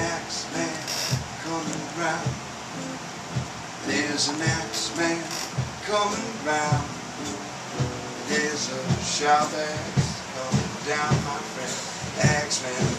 axe man coming round. There's an axe man coming round. There's a sharp axe coming down, my friend. Axe man